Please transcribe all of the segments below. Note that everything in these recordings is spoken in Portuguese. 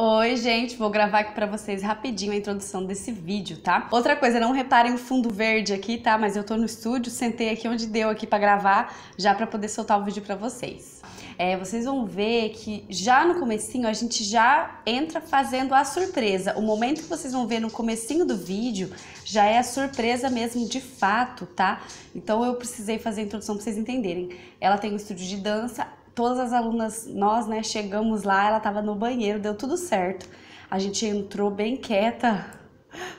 Oi, gente, vou gravar aqui pra vocês rapidinho a introdução desse vídeo, tá? Outra coisa, não reparem o fundo verde aqui, tá? Mas eu tô no estúdio, sentei aqui onde deu aqui pra gravar, já pra poder soltar o vídeo pra vocês. É, vocês vão ver que já no comecinho a gente já entra fazendo a surpresa. O momento que vocês vão ver no comecinho do vídeo já é a surpresa mesmo de fato, tá? Então eu precisei fazer a introdução pra vocês entenderem. Ela tem um estúdio de dança, todas as alunas, nós, né, chegamos lá, ela tava no banheiro, deu tudo certo. A gente entrou bem quieta.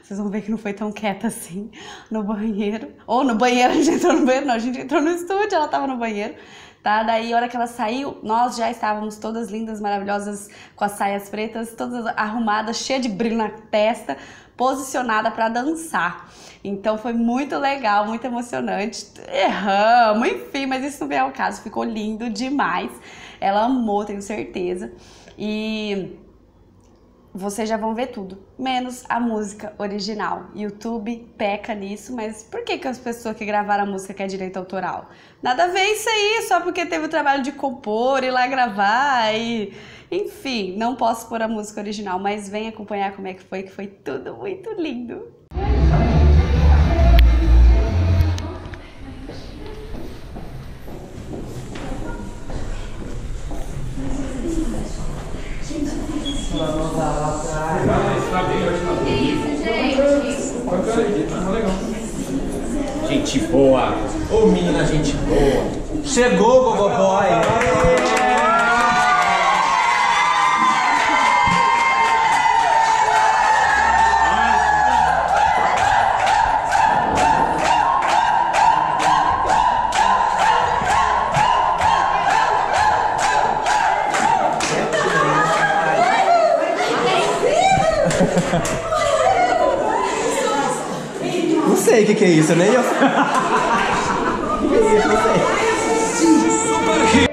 Vocês vão ver que não foi tão quieta assim no banheiro. Ou no banheiro, a gente entrou no banheiro, não, a gente entrou no estúdio, ela tava no banheiro. Tá? Daí, a hora que ela saiu, nós já estávamos todas lindas, maravilhosas, com as saias pretas, todas arrumadas, cheia de brilho na testa, posicionada para dançar. Então foi muito legal, muito emocionante. Erramos, enfim, mas isso não veio ao caso, ficou lindo demais. Ela amou, tenho certeza. E vocês já vão ver tudo, menos a música original. YouTube peca nisso, mas por que, que as pessoas que gravaram a música querem direito autoral? Nada a ver isso aí, só porque teve o trabalho de compor, ir lá gravar e. Enfim, não posso pôr a música original, mas vem acompanhar como é que foi, que foi tudo muito lindo. Gente boa. Ô menina, gente boa. Chegou o Gogoboy! Sei o que, que é isso, nem eu. O que que é isso? Não sei.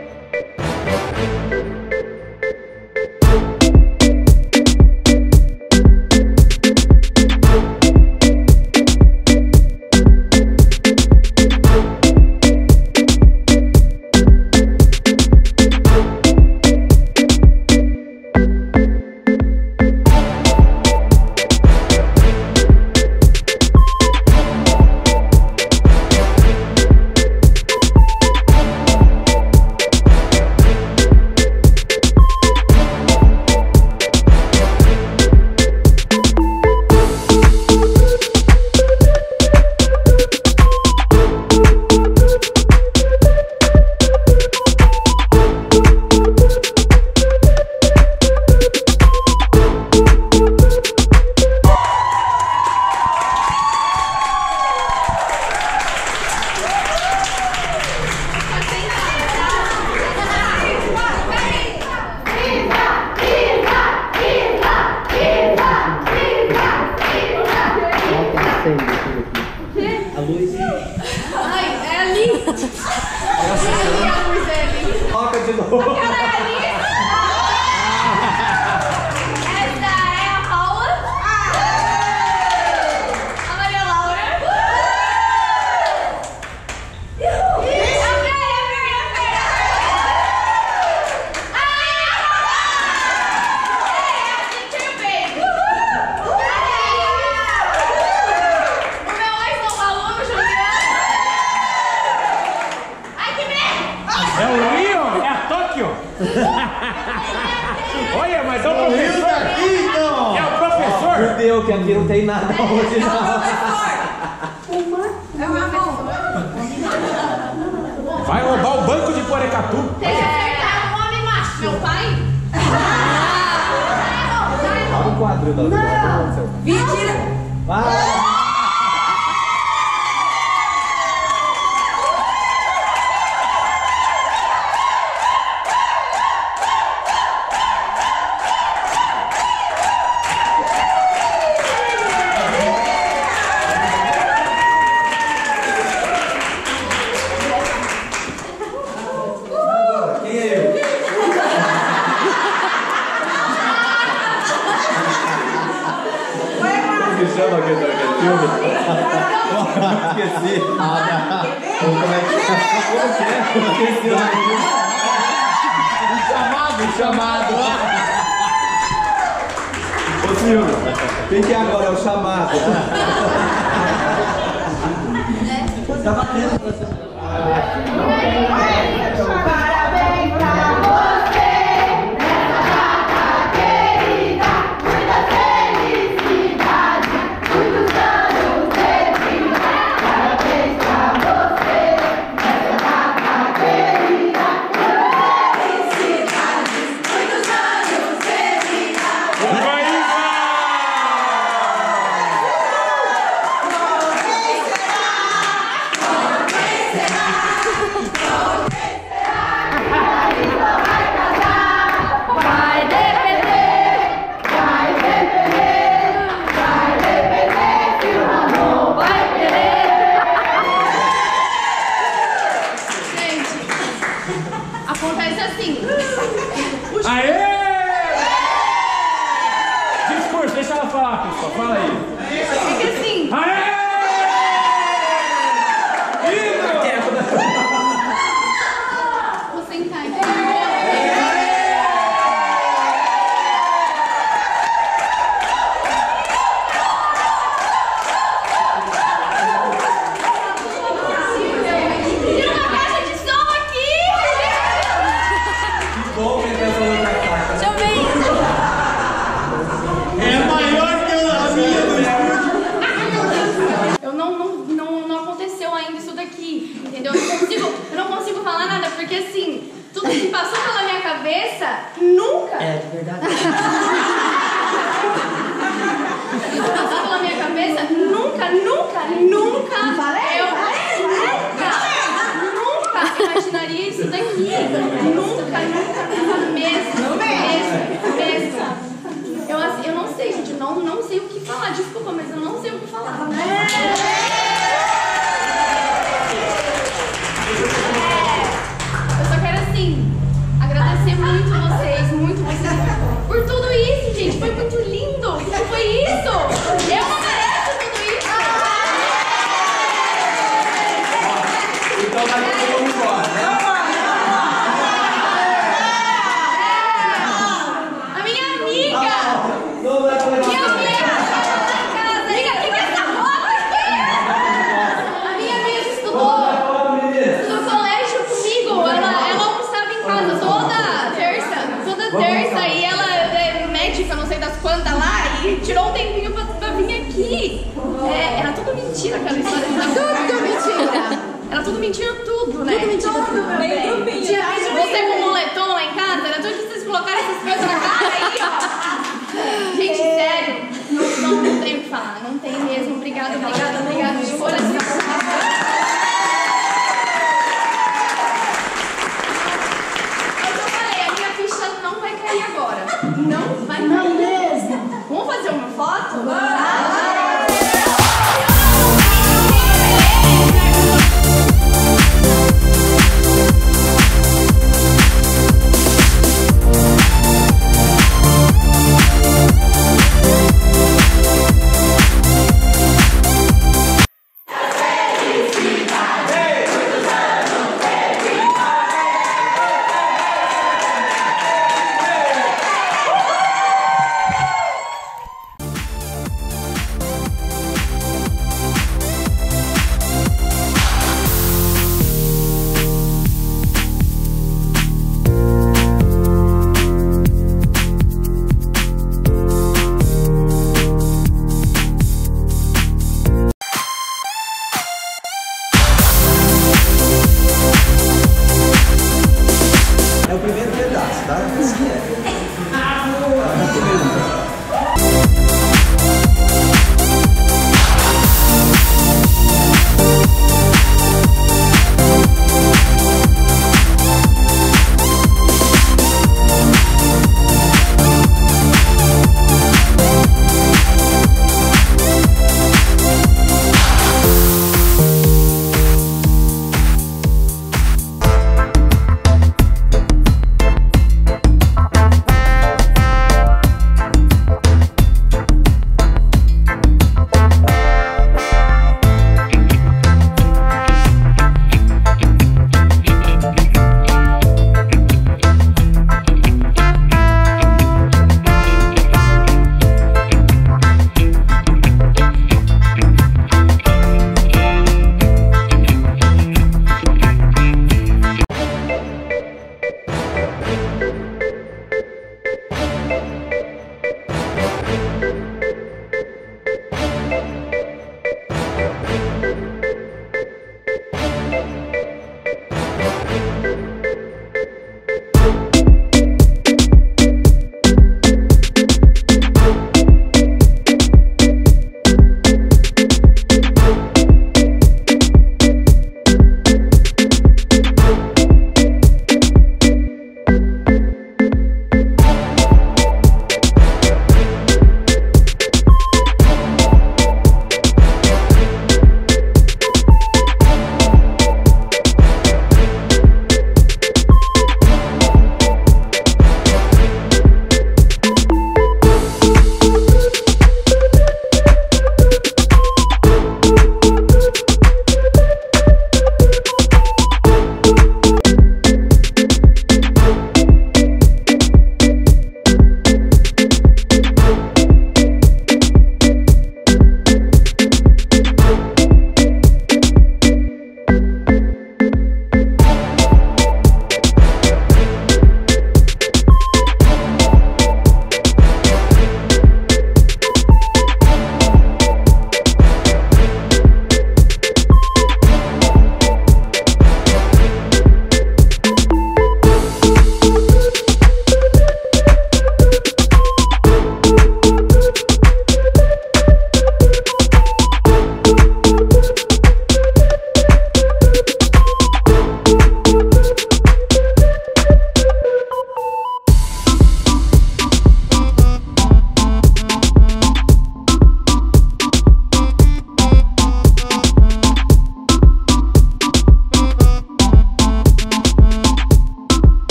De Porecatu. Tem que acertar o homem macho. Meu pai? Olha o quadro da Não! Mentira! Ah! Esqueci. Ah, tá. Como é que Como que é? Esqueci o. O chamado, o chamado. Ô Silvio, quem que é agora? É o chamado. Tá batendo pra você. Para! verdade? Passou pela minha cabeça, nunca, nunca, nunca. Não falei? Eu falei? nunca, nunca imaginaria isso daqui. Nunca, nunca, mesmo, mesmo, mesmo. Eu, assim, eu não sei, gente, eu não, não sei o que falar, desculpa, mas eu não tirou um tempinho pra, pra vir aqui. É, era tudo mentira aquela história. tudo mentira. Era tudo mentira, tudo, né? Tudo mentira, tudo. Meu bem. bem. Tinha você com moletom lá em casa, era tudo que vocês colocaram essas coisas na cara aí, ó. Gente, sério, não, não, não tem o que falar, não tem mesmo. Obrigada, obrigada. 走吧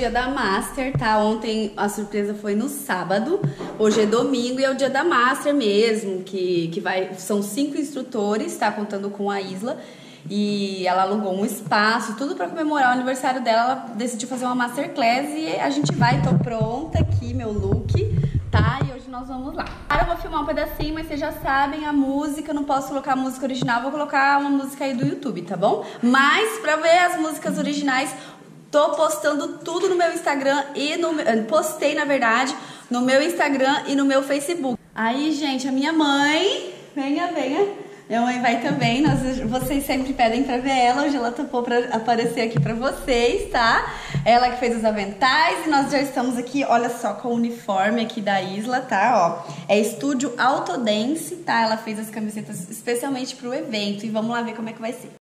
dia da Master, tá? Ontem a surpresa foi no sábado, hoje é domingo e é o dia da Master mesmo, que, que vai. São cinco instrutores, tá? Contando com a Isla. E ela alugou um espaço, tudo para comemorar o aniversário dela. Ela decidiu fazer uma masterclass e a gente vai. Tô pronta aqui, meu look, tá? E hoje nós vamos lá. Agora eu vou filmar um pedacinho, mas vocês já sabem a música. Eu não posso colocar a música original, vou colocar uma música aí do YouTube, tá bom? Mas pra ver as músicas originais, tô postando tudo no meu Instagram e no. meu- Postei, na verdade, no meu Instagram e no meu Facebook. Aí, gente, a minha mãe. Venha, venha. Minha mãe vai também, nós, vocês sempre pedem pra ver ela, hoje ela topou pra aparecer aqui pra vocês, tá? Ela que fez os aventais e nós já estamos aqui, olha só, com o uniforme aqui da Isla, tá? Ó, é estúdio Autodance, tá? Ela fez as camisetas especialmente pro evento e vamos lá ver como é que vai ser.